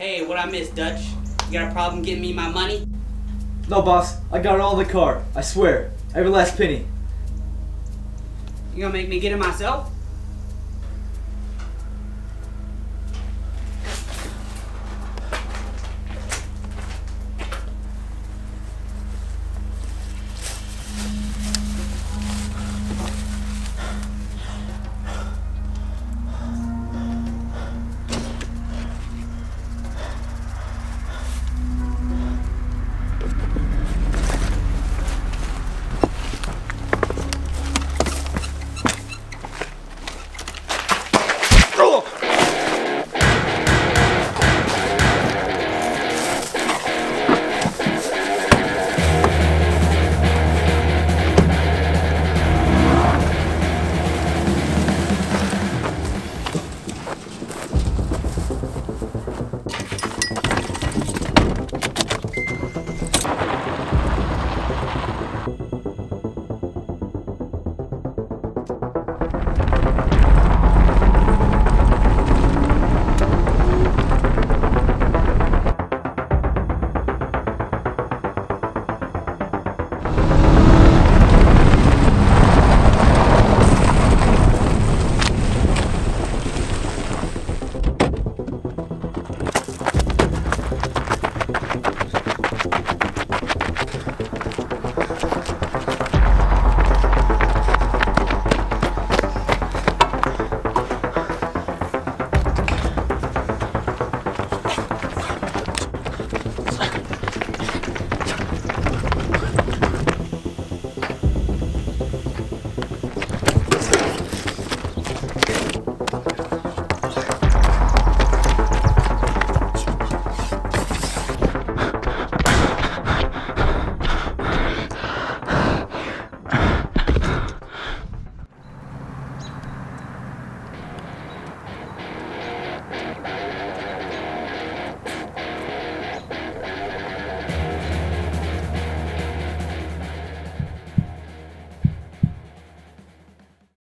Hey, what I miss, Dutch? You got a problem getting me my money? No, boss. I got all the car. I swear. Every last penny. You gonna make me get it myself?